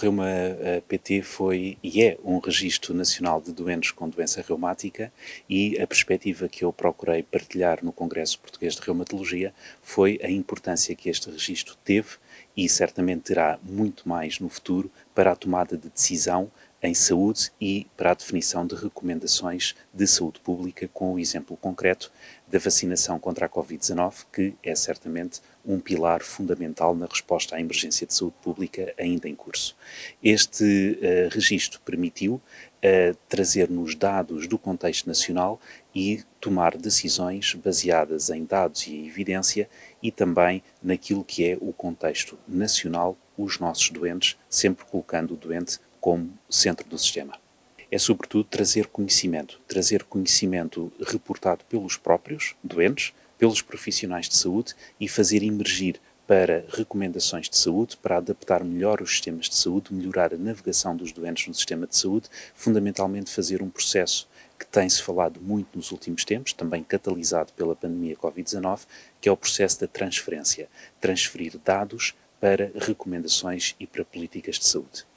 Reuma PT foi e é um registro nacional de doentes com doença reumática e a perspectiva que eu procurei partilhar no Congresso Português de Reumatologia foi a importância que este registro teve e certamente terá muito mais no futuro para a tomada de decisão em saúde e para a definição de recomendações de saúde pública, com o exemplo concreto da vacinação contra a Covid-19, que é certamente um pilar fundamental na resposta à emergência de saúde pública ainda em curso. Este uh, registro permitiu uh, trazer-nos dados do contexto nacional e tomar decisões baseadas em dados e evidência e também naquilo que é o contexto nacional, os nossos doentes, sempre colocando o doente como centro do sistema. É, sobretudo, trazer conhecimento, trazer conhecimento reportado pelos próprios doentes, pelos profissionais de saúde e fazer emergir para recomendações de saúde, para adaptar melhor os sistemas de saúde, melhorar a navegação dos doentes no sistema de saúde, fundamentalmente fazer um processo que tem-se falado muito nos últimos tempos, também catalisado pela pandemia Covid-19, que é o processo da transferência. Transferir dados para recomendações e para políticas de saúde.